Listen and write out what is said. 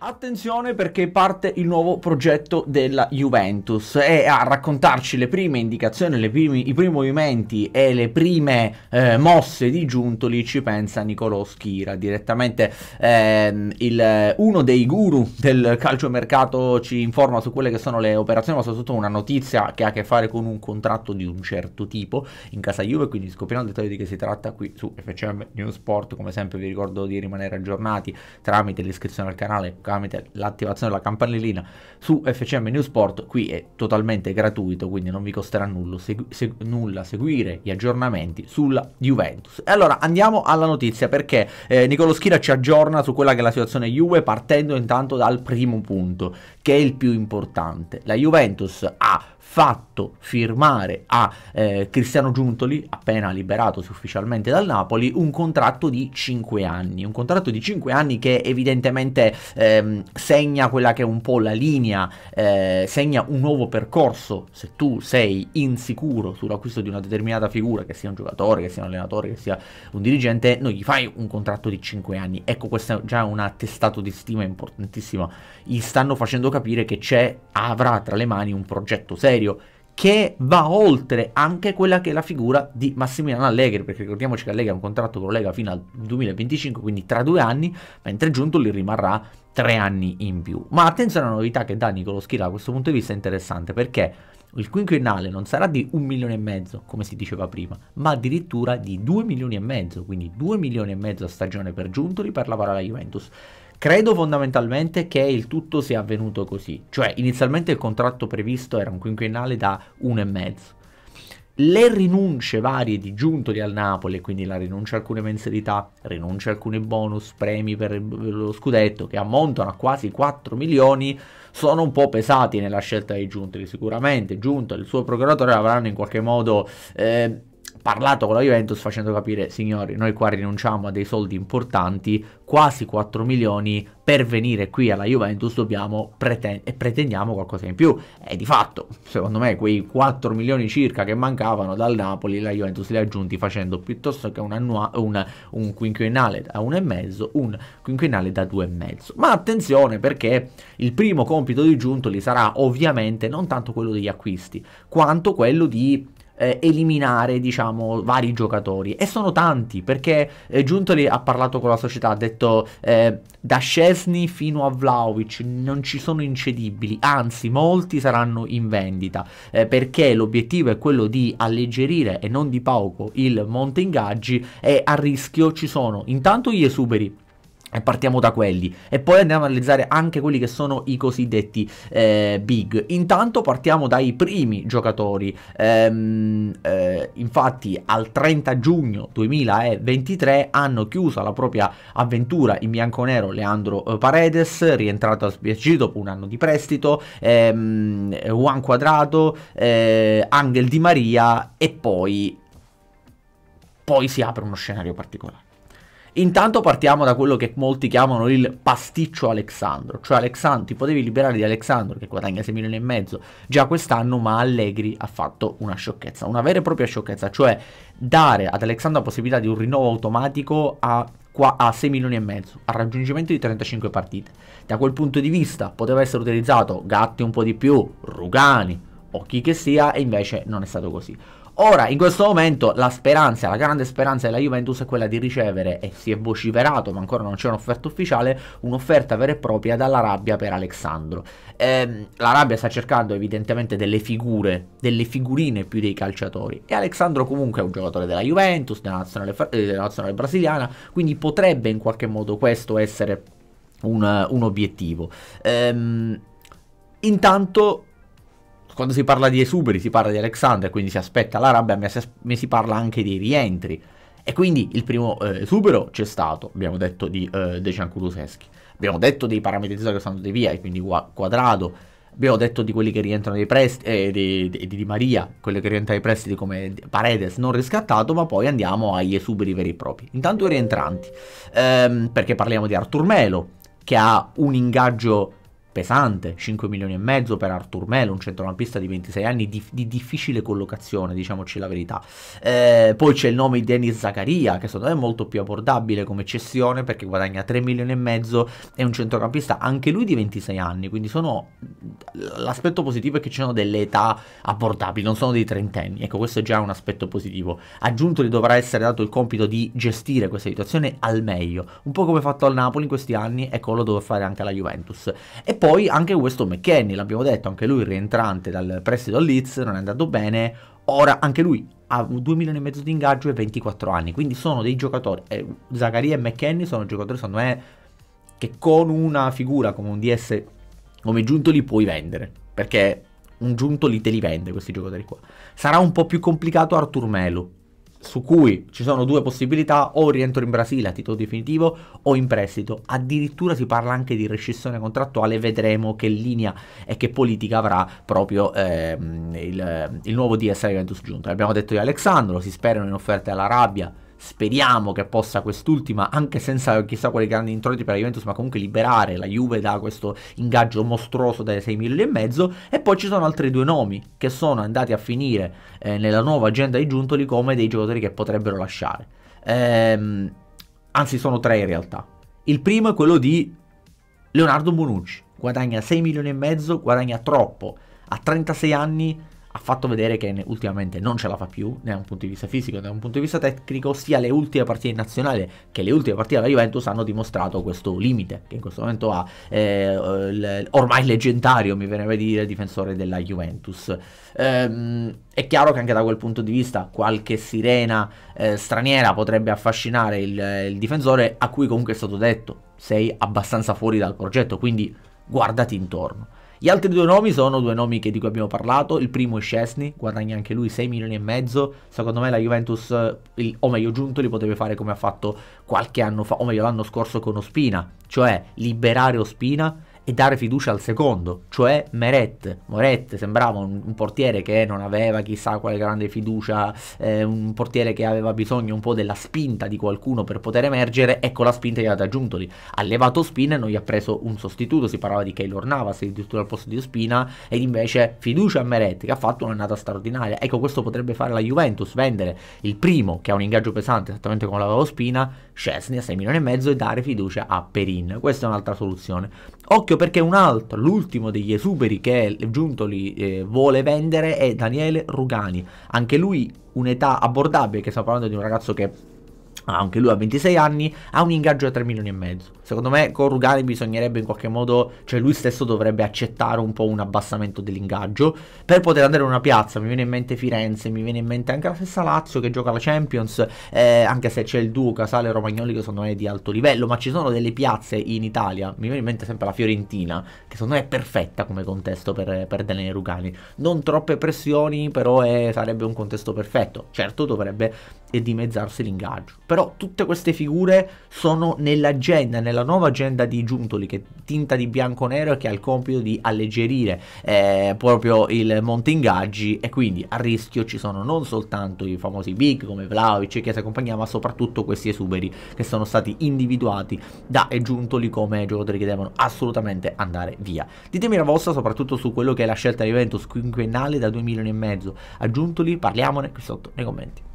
Attenzione perché parte il nuovo progetto della Juventus e a raccontarci le prime indicazioni, primi, i primi movimenti e le prime eh, mosse di Giuntoli ci pensa Nicolò Schira. Direttamente eh, il, uno dei guru del calciomercato ci informa su quelle che sono le operazioni, ma soprattutto una notizia che ha a che fare con un contratto di un certo tipo in casa Juve, quindi scopriamo il dettaglio di che si tratta qui su FCM News Sport. Come sempre vi ricordo di rimanere aggiornati tramite l'iscrizione al canale tramite l'attivazione della campanellina su FCM News Sport, qui è totalmente gratuito, quindi non vi costerà nulla, segu seg nulla seguire gli aggiornamenti sulla Juventus. E allora andiamo alla notizia perché eh, Nicolo Schira ci aggiorna su quella che è la situazione Juve partendo intanto dal primo punto, che è il più importante. La Juventus ha fatto firmare a eh, Cristiano Giuntoli, appena liberatosi ufficialmente dal Napoli, un contratto di 5 anni. Un contratto di 5 anni che evidentemente ehm, segna quella che è un po' la linea, eh, segna un nuovo percorso. Se tu sei insicuro sull'acquisto di una determinata figura, che sia un giocatore, che sia un allenatore, che sia un dirigente, non gli fai un contratto di 5 anni. Ecco, questo è già un attestato di stima importantissimo. Gli stanno facendo capire che c'è, avrà tra le mani un progetto serio serio che va oltre anche quella che è la figura di Massimiliano Allegri, perché ricordiamoci che Allegri ha un contratto con Lega fino al 2025, quindi tra due anni, mentre Giunto li rimarrà tre anni in più. Ma attenzione alla novità che dà Nicolo Schira da questo punto di vista è interessante, perché il quinquennale non sarà di un milione e mezzo, come si diceva prima, ma addirittura di due milioni e mezzo, quindi due milioni e mezzo a stagione per Giuntoli per lavorare alla Juventus. Credo fondamentalmente che il tutto sia avvenuto così, cioè inizialmente il contratto previsto era un quinquennale da 1,5. Le rinunce varie di Giuntoli al Napoli, quindi la rinuncia a alcune mensilità, rinuncia a alcuni bonus, premi per lo scudetto che ammontano a quasi 4 milioni, sono un po' pesati nella scelta di Giuntoli. Sicuramente Giuntoli e il suo procuratore avranno in qualche modo eh, parlato con la Juventus facendo capire, signori, noi qua rinunciamo a dei soldi importanti, quasi 4 milioni, per venire qui alla Juventus dobbiamo preten- e pretendiamo qualcosa in più. E di fatto, secondo me, quei 4 milioni circa che mancavano dal Napoli, la Juventus li ha aggiunti facendo piuttosto che un, un, un quinquennale da 1,5, un quinquennale da 2,5. Ma attenzione perché il primo compito di Giuntoli sarà ovviamente non tanto quello degli acquisti, quanto quello di eh, eliminare diciamo vari giocatori. E sono tanti perché eh, Giuntoli ha parlato con la società ha detto eh, da Scesni fino a Vlaovic non ci sono incedibili anzi molti saranno in vendita eh, perché l'obiettivo è quello di alleggerire e non di poco il monte ingaggi e a rischio ci sono. Intanto gli esuberi e partiamo da quelli e poi andiamo a analizzare anche quelli che sono i cosiddetti eh, big. Intanto partiamo dai primi giocatori. Ehm, eh, infatti al 30 giugno 2023 hanno chiuso la propria avventura in bianconero Leandro eh, Paredes, rientrato al PSG dopo un anno di prestito, ehm, Juan Quadrato, eh, Angel Di Maria e poi poi si apre uno scenario particolare. Intanto partiamo da quello che molti chiamano il pasticcio Alexandro, cioè Alexandro, ti potevi liberare di Alexandro che guadagna 6 milioni e mezzo già quest'anno, ma Allegri ha fatto una sciocchezza, una vera e propria sciocchezza, cioè dare ad Alexandro la possibilità di un rinnovo automatico a, a 6 milioni e mezzo, al raggiungimento di 35 partite. Da quel punto di vista poteva essere utilizzato Gatti un po' di più, Rugani o chi che sia, e invece non è stato così. Ora, in questo momento, la speranza, la grande speranza della Juventus è quella di ricevere, e si è vociferato, ma ancora non c'è un'offerta ufficiale, un'offerta vera e propria dall'Arabia per Alessandro. Ehm, L'Arabia sta cercando evidentemente delle figure, delle figurine più dei calciatori, e Alessandro comunque è un giocatore della Juventus, della nazionale, eh, della nazionale brasiliana, quindi potrebbe in qualche modo questo essere un, un obiettivo. Ehm, intanto quando si parla di esuberi si parla di Alexander, quindi si aspetta l'Arabia, ma si, parla anche dei rientri. E quindi il primo eh, esubero c'è stato, abbiamo detto di eh, Dejan Kuluseschi, abbiamo detto dei parametrizzatori che sono andati via, quindi quadrato, abbiamo detto di quelli che rientrano dei prestiti, eh, di, di, di, Maria, quelli che rientrano dai prestiti come Paredes non riscattato, ma poi andiamo agli esuberi veri e propri. Intanto i rientranti, ehm, perché parliamo di Artur Melo, che ha un ingaggio pesante, 5 milioni e mezzo per Artur Melo, un centrocampista di 26 anni di, di difficile collocazione, diciamoci la verità. Eh, poi c'è il nome di Denis Zaccaria, che secondo me è molto più abbordabile come cessione perché guadagna 3 milioni e mezzo, è un centrocampista anche lui di 26 anni, quindi sono l'aspetto positivo è che ci sono delle età abbordabili, non sono dei trentenni, ecco questo è già un aspetto positivo. Aggiunto gli dovrà essere dato il compito di gestire questa situazione al meglio, un po' come fatto al Napoli in questi anni, ecco lo deve fare anche la Juventus. E poi anche questo McKenny, l'abbiamo detto, anche lui rientrante dal prestito al Leeds, non è andato bene, ora anche lui ha 2 milioni e mezzo di ingaggio e 24 anni, quindi sono dei giocatori, eh, Zaccaria e McKenny sono giocatori secondo me che con una figura come un DS come giunto li puoi vendere, perché un giunto li te li vende questi giocatori qua. Sarà un po' più complicato Artur Melo, su cui ci sono due possibilità, o rientro in Brasile a titolo definitivo o in prestito. Addirittura si parla anche di rescissione contrattuale, vedremo che linea e che politica avrà proprio ehm, il, il, nuovo DS Juventus Giunto. Abbiamo detto di Alexandro, si sperano in offerte all'Arabia, Speriamo che possa quest'ultima, anche senza chissà quali grandi introiti per la Juventus, ma comunque liberare la Juve da questo ingaggio mostruoso dai 6 milioni e mezzo. E poi ci sono altri due nomi che sono andati a finire eh, nella nuova agenda di Giuntoli come dei giocatori che potrebbero lasciare. Ehm, anzi, sono tre in realtà. Il primo è quello di Leonardo Bonucci. Guadagna 6 milioni e mezzo, guadagna troppo. A 36 anni ha fatto vedere che ultimamente non ce la fa più, né da un punto di vista fisico né da un punto di vista tecnico, sia le ultime partite nazionali che le ultime partite della Juventus hanno dimostrato questo limite, che in questo momento ha eh, ormai leggendario, mi verrebbe a dire, difensore della Juventus. Ehm, è chiaro che anche da quel punto di vista qualche sirena eh, straniera potrebbe affascinare il, il difensore, a cui comunque è stato detto, sei abbastanza fuori dal progetto, quindi guardati intorno. Gli altri due nomi sono due nomi di cui abbiamo parlato. Il primo è Scesni, guadagna anche lui 6 milioni e mezzo. Secondo me la Juventus, il, o meglio Giunto, li potrebbe fare come ha fatto qualche anno fa, o meglio l'anno scorso con Ospina, cioè liberare Ospina e dare fiducia al secondo, cioè Meret. Moret sembrava un, un, portiere che non aveva chissà quale grande fiducia, eh, un portiere che aveva bisogno un po' della spinta di qualcuno per poter emergere, ecco la spinta gli ha dato Giuntoli. Ha levato Spina e non gli ha preso un sostituto, si parlava di Keylor Navas addirittura al posto di Spina, ed invece fiducia a Meret che ha fatto un'annata straordinaria. Ecco questo potrebbe fare la Juventus, vendere il primo che ha un ingaggio pesante esattamente come l'aveva Spina, Scesni a 6 milioni e mezzo e dare fiducia a Perin. Questa è un'altra soluzione. Occhio perché un altro, l'ultimo degli esuberi che Giuntoli eh, vuole vendere è Daniele Rugani. Anche lui un'età abbordabile, che stiamo parlando di un ragazzo che anche lui ha 26 anni, ha un ingaggio da 3 milioni e mezzo. Secondo me con Rugani bisognerebbe in qualche modo, cioè lui stesso dovrebbe accettare un po' un abbassamento dell'ingaggio per poter andare in una piazza. Mi viene in mente Firenze, mi viene in mente anche la stessa Lazio che gioca la Champions, eh, anche se c'è il duo Casale e Romagnoli che secondo me è di alto livello, ma ci sono delle piazze in Italia, mi viene in mente sempre la Fiorentina, che secondo me è perfetta come contesto per, per Daniele Rugani. Non troppe pressioni, però è, sarebbe un contesto perfetto. Certo dovrebbe dimezzarsi l'ingaggio. Però tutte queste figure sono nell'agenda, nella nuova agenda di Giuntoli che tinta di bianco-nero e che ha il compito di alleggerire eh, proprio il monte ingaggi e quindi a rischio ci sono non soltanto i famosi big come Vlaovic e Chiesa e compagnia ma soprattutto questi esuberi che sono stati individuati da Giuntoli come giocatori che devono assolutamente andare via. Ditemi la vostra soprattutto su quello che è la scelta di Juventus quinquennale da 2 milioni e mezzo a Giuntoli, parliamone qui sotto nei commenti.